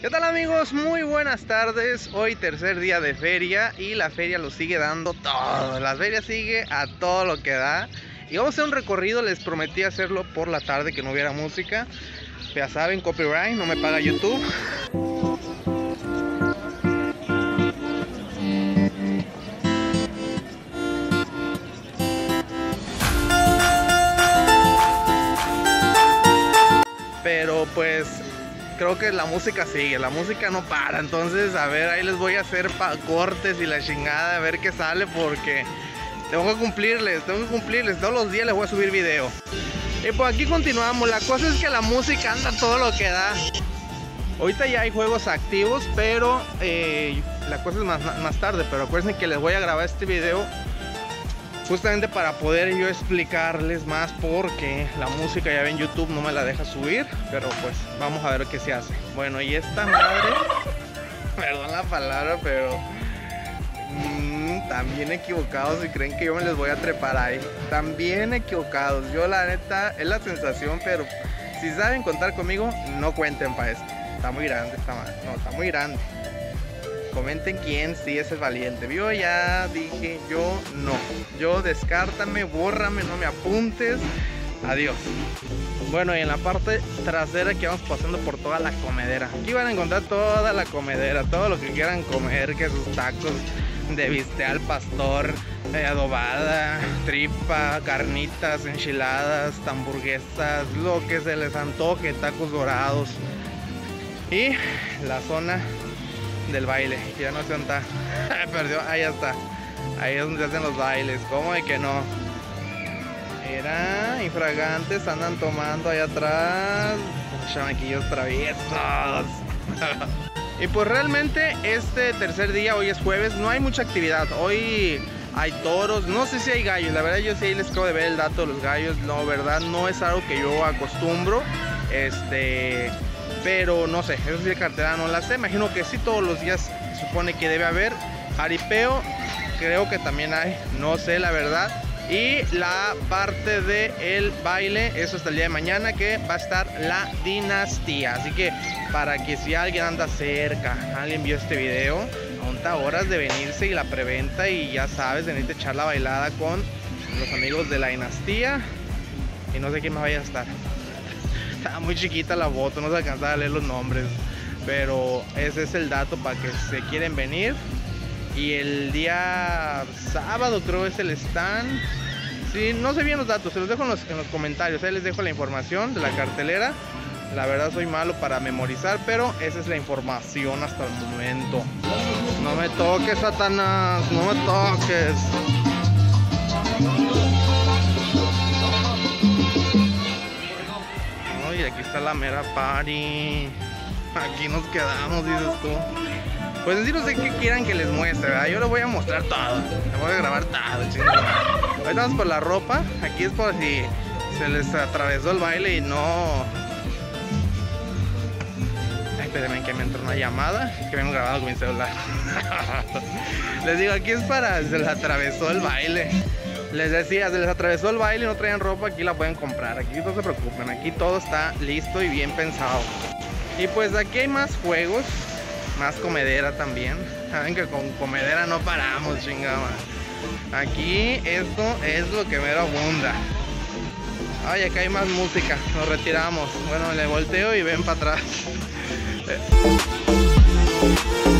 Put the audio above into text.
¿Qué tal amigos? Muy buenas tardes. Hoy tercer día de feria y la feria lo sigue dando todo. La feria sigue a todo lo que da. Y vamos a hacer un recorrido, les prometí hacerlo por la tarde que no hubiera música. Ya saben, copyright, no me paga YouTube. Pero pues creo que la música sigue, la música no para. Entonces, a ver, ahí les voy a hacer cortes y la chingada, a ver qué sale porque tengo que cumplirles, tengo que cumplirles. Todos los días les voy a subir video. Y pues aquí continuamos. La cosa es que la música anda todo lo que da. Ahorita ya hay juegos activos, pero eh, la cosa es más, más tarde. Pero acuérdense que les voy a grabar este video justamente para poder yo explicarles más porque la música ya ven YouTube no me la deja subir, pero pues vamos a ver qué se hace. Bueno, y esta madre, perdón la palabra, pero mmm, también equivocados si creen que yo me les voy a trepar ahí. También equivocados. Yo la neta es la sensación, pero si saben contar conmigo, no cuenten para esto. Está muy grande esta madre. No, está muy grande. Comenten quién sí es el valiente. Yo ya dije, yo no. Yo descártame, bórrame, no me apuntes. Adiós. Bueno, y en la parte trasera que vamos pasando por toda la comedera. Aquí van a encontrar toda la comedera, todo lo que quieran comer, que sus tacos de bistec al pastor, eh, adobada, tripa, carnitas, enchiladas, hamburguesas, lo que se les antoje, tacos dorados. Y la zona del baile. Ya no se está. Perdió. Ahí está. Ahí es donde se hacen los bailes. ¿Cómo de que no? Era infragantes, andan tomando ahí atrás. Chamaquillos traviesos. y pues realmente este tercer día, hoy es jueves, no hay mucha actividad. Hoy hay toros, no sé si hay gallos. La verdad yo sí les acabo de ver el dato de los gallos. No, verdad, no es algo que yo acostumbro. Este pero no sé, eso sí de cartera no la sé. Imagino que sí todos los días se supone que debe haber. Aripeo, creo que también hay, no sé la verdad. Y la parte del el baile, eso hasta el día de mañana, que va a estar la dinastía. Así que para que si alguien anda cerca, alguien vio este video, a horas de venirse y la preventa y ya sabes, venirte a echar la bailada con los amigos de la dinastía. Y no sé quién más vaya a estar. Muy chiquita la foto, no se alcanzaba a leer los nombres. Pero ese es el dato para que se quieren venir. Y el día sábado creo es el stand. Sí, no sé bien los datos, se los dejo en los, comentarios. Ahí les dejo la información de la cartelera. La verdad soy malo para memorizar, pero esa es la información hasta el momento. No me toques, Satanás, no me toques. Aquí está la mera party. Aquí nos quedamos, dices tú. Pues en no sé qué quieran que les muestre, ¿verdad? Yo les voy a mostrar todo. Les voy a grabar todo, chingón. Ahorita vamos por la ropa. Aquí es por si se les atravesó el baile y no... Espérenme que me entró una llamada que vengo grabando con mi celular. les digo, aquí es para se les atravesó el baile. Les decía, se les atravesó el baile y no traían ropa, aquí la pueden comprar. Aquí no se preocupen, aquí todo está listo y bien pensado. Y pues aquí hay más juegos, más comedera también. Saben que con comedera no paramos, chingada. Aquí esto es lo que me abunda. Ay, acá hay más música, nos retiramos. Bueno, le volteo y ven para atrás.